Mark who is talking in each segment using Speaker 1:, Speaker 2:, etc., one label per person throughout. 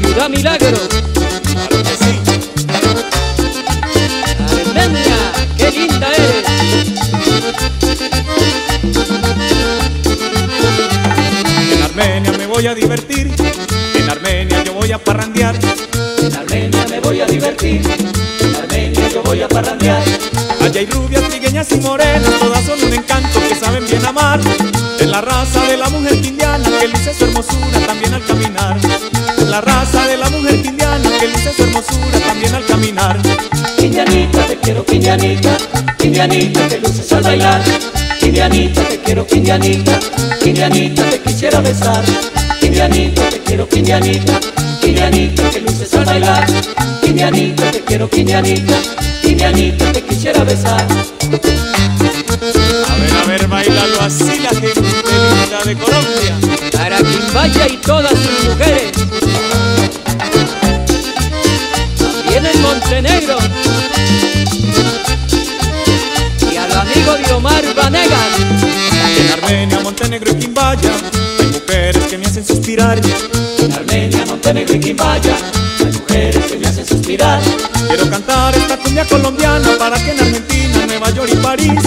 Speaker 1: Viva Milagro.
Speaker 2: Claro que sí.
Speaker 1: Armenia, qué linda eres.
Speaker 2: En Armenia me voy a divertir. En Armenia yo voy a parrandear.
Speaker 3: En Armenia me voy a divertir, en Armenia yo voy a parrandear.
Speaker 2: Allá hay rubias, trigueñas y morenas, todas son un encanto que saben bien amar. Es la raza de la mujer indiana que luce su hermosura
Speaker 3: Indianita, Indianita, que luces al bailar. Indianita, te quiero, Indianita, Indianita, te quisiera besar. Indianita, te quiero, Indianita, Indianita, que luces al bailar. Indianita, te quiero, Indianita, Indianita, te quisiera besar.
Speaker 2: A ver, a ver, bailalo así la gente linda de Colombia.
Speaker 1: Para Quimbaya y todas sus mujeres.
Speaker 2: Armenia, Montenegro y Quimbaya hay mujeres que me hacen suspirar.
Speaker 3: En Armenia, Montenegro y Quimbaya, hay mujeres que me hacen suspirar.
Speaker 2: Quiero cantar esta cumbia colombiana para que en Argentina, Nueva York y París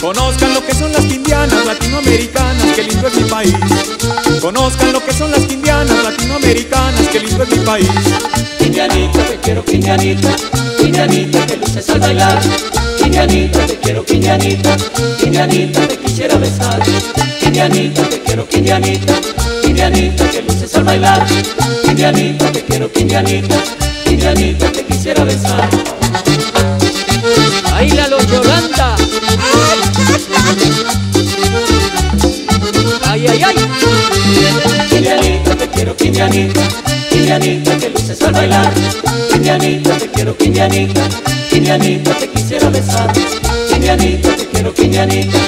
Speaker 2: conozcan lo que son las quindianas latinoamericanas, qué lindo es mi país. Conozcan lo que son las quindianas latinoamericanas, qué lindo es mi país.
Speaker 3: Indianita, te quiero, Indianita, Indianita, que luces al bailar. Indianita, te quiero, Indianita, Indianita, te quisiera besar. Indianita, te quiero, Indianita, Indianita, que luces al bailar. Indianita, te quiero, Indianita, Indianita, te quisiera besar.
Speaker 1: Bailalo Yolanda. Ay, ay, ay.
Speaker 3: Indianita, te quiero, Indianita, Indianita, que luces al bailar. Indianita, te quiero, Indianita, Indianita, te quisiera besar. Indianita, te quiero, Indianita,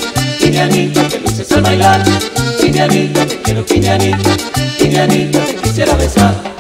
Speaker 3: Indianita, que luces al bailar. Indianita, te quiero, Indianita, Indianita, te quisiera besar.